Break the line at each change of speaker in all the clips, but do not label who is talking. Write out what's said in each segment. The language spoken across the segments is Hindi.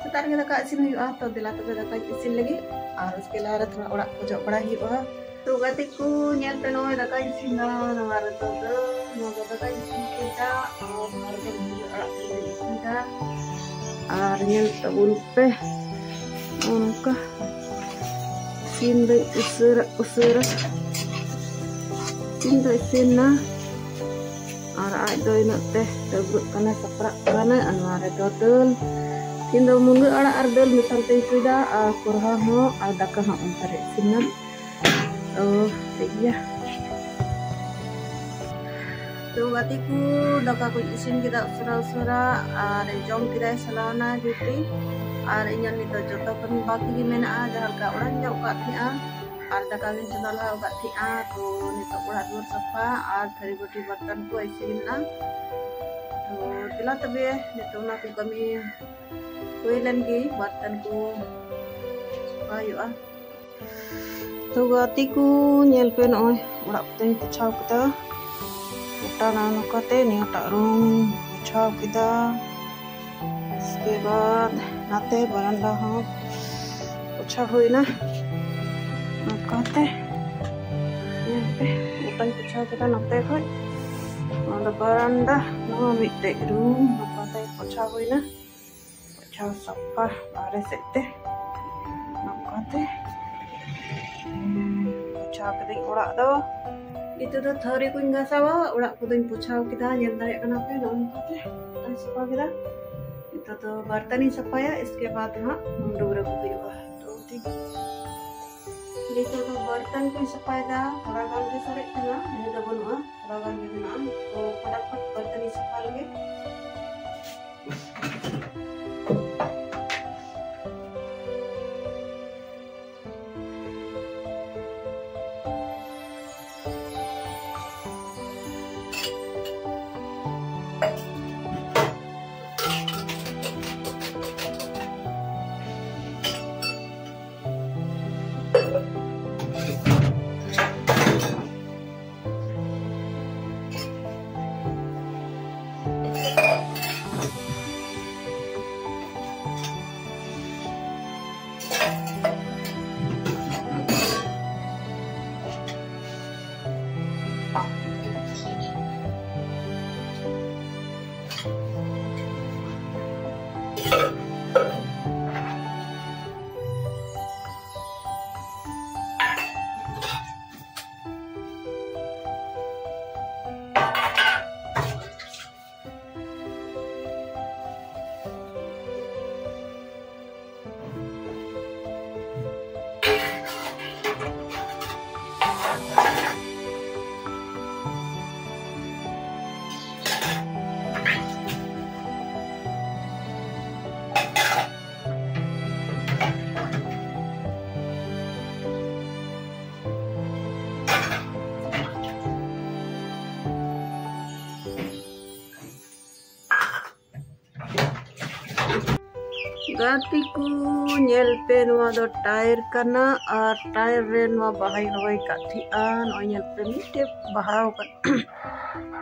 Ar bas setar kita kak sin hui ah, to dila to kita kak isin lagi. Ar uske lara थोड़ा orak ko jok bada hui ah. To gatiku nyel pe no da kak isin na, no ar to to, no da kak isin kita, ar mar ke orak ko isin kita. Arnya tabun pe onka sinde usura usura sinde sina ara ado ina teh tabuk kana saprak kana anware dodol Indo mungu ada ardal misal teh itu dah ah, kurha ho ada kah antar sinam oh iya. Tuh batiku dok aku izin kita sura-sura ah, ada jong kita selana jadi ada yang nito jodoh pun bagi gimana? Ada harga orang jauh kak tia ah. ada kalian channel lah kak tia tuh nito kurang dua sofa ada dari budi bertanggung izin lah tuh bila tapi ya nito nanti kami ku kami kuilan gi bartan ku ayo a Tugatiku nyel pen oi urak putih pecah kita बटाना नकाते नहीं टारूम छाव किदा इसके बाद नाते बरंडा हाँ अच्छा हुई ना नकाते यहाँ पे उतन पुछा किदा नाते खोई और बरंडा नो मिट्टे रूम नकाते पुछा हुई ना पुछा सप्पा बारे सेते नकाते पुछा किदा उड़ा दो itu tuh thari kuing nggak sawa udah kuduin pucau kita yang dari kenapa ya non kate dan siapa kita itu tuh bartani supaya इसके बाद हाँ mundur berapa juga tuh ठीक itu tuh bartan kuing supaya dah orang kan dia sore tengah ini dah bunuh orang kan dia nang तो फटाफट बर्तन सफ़ा टायर करना टायर रेन बहाई रोई कठिपे मिट्टे बहा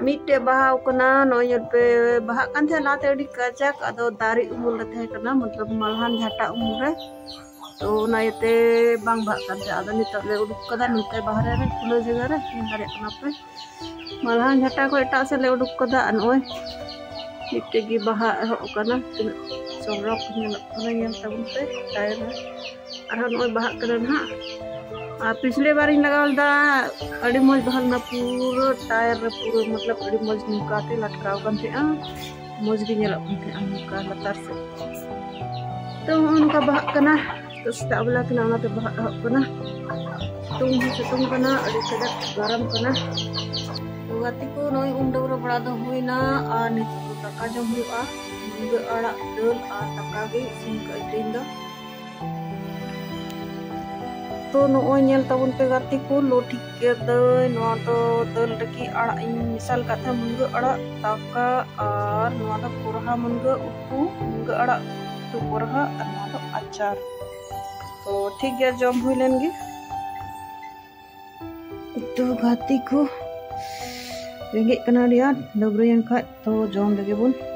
मिट्टे बहापे बहा लाते कचाक अब दारी उमूल मतलब मालहान झाटा उमूल तो नाते बांग बहाले उदा नीते बाहर खुला जगह दापे मालहान झाटा को एट सेले उदा नीटे बहा एहना baha kana ha आ पिछले बार ही अड़ी मौज बहल ना पूरा मतलब नुकाते लटकाव कन थे आ मौज गी nyelok kan थे नुका लतार से तो उनका बहा कना तो setiap belah kena ona te bहा कना tung hi situng kana अड़ी कदक गरम कना तो gati ko noi unda ura bड़ा दो हुइना आ नितो दaka मुंगे दल आ दका गे सिन का दिन दो तो तो दल मिसाल नोआ तो पुरहा मुनगा अड़ा तो पुरहा नोआ तो तो ठीक गया जम हुई लेंगे तो गाती को रेंगे कना dia dobryan kha to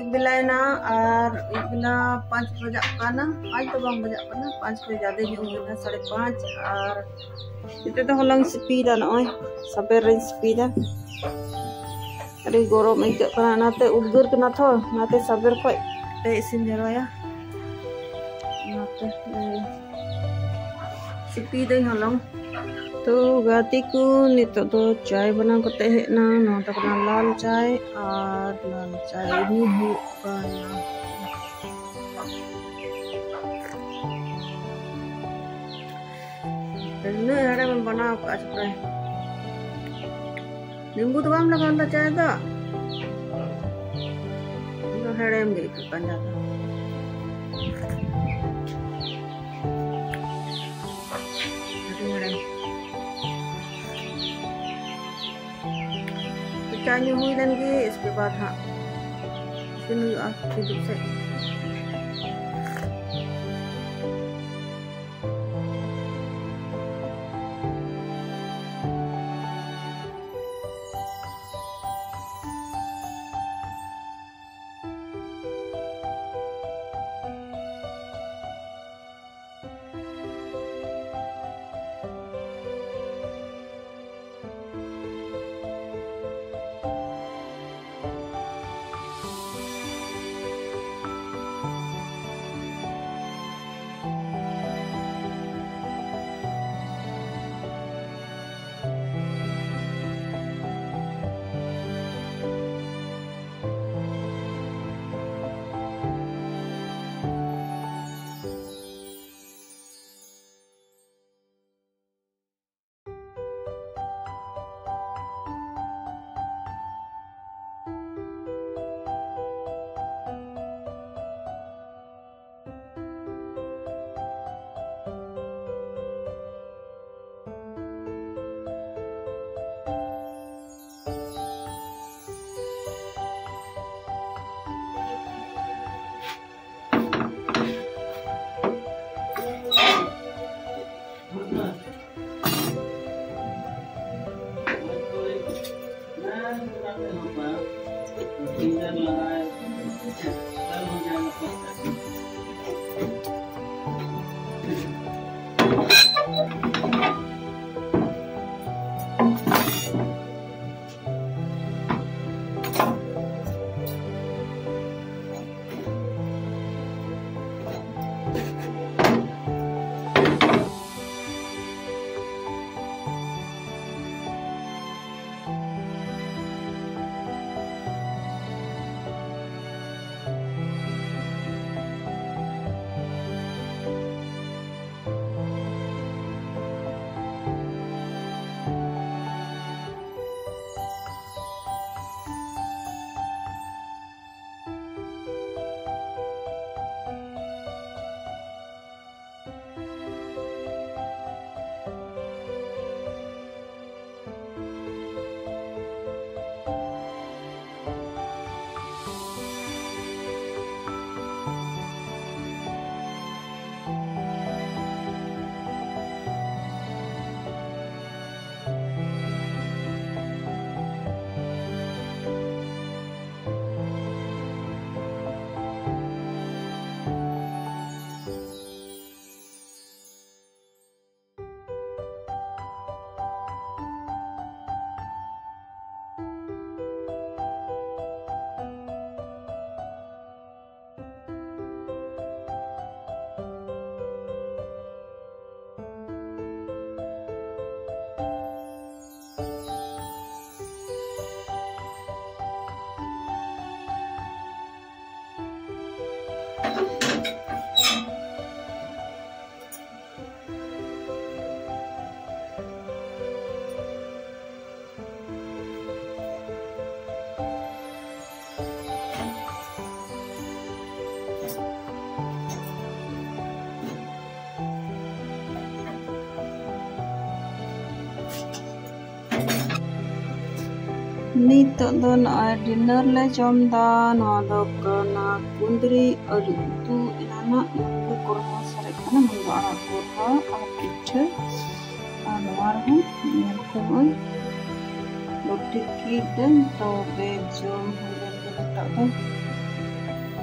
ibila 5 bajak kana आज तो bang bajak kana 5 पे ज़्यादा ही साढ़े पाँच और itu तो nate udgur kena tho nate sabar koi te isin jero ya nate sepida holang तो गाती को नितो तो चाय बना करते हैं ना ना तो कना लाल चाय और लाल चाय नहीं हो पाया। ini ada yang bana apa spray नींबू तो हम लगा चाय का तो हेड़े में गई kan जाता। चाय हुई इसके बाद हाँ। फिर आप से Nyerkon roti dan to be jom hujan kita tak tahu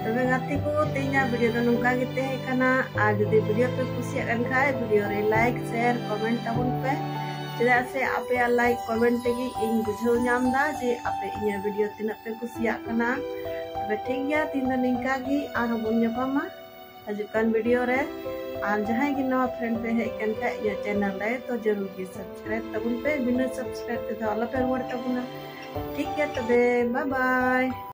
Tapi ngati ko tinya video do nungka gitu karena ada di video pe kusiakan kai video re like share चेदा से आपे लाइक कमेंट तेगी इन बुझो नाम दा जे आपे वीडियो तिना पे कना। तबे ठीक गया, तीन दिन निंका गी आर बुन जपामा हजुकान वीडियो रे। आर जहाँ फ्रेंड पे है कन का ये चैनल रे तो ज़रूर गी सब्सक्राइब तबुन पे। बिना सब्सक्राइब ते तो अल्लाह पे वर्ड तबुना। ठीक है तबे बाय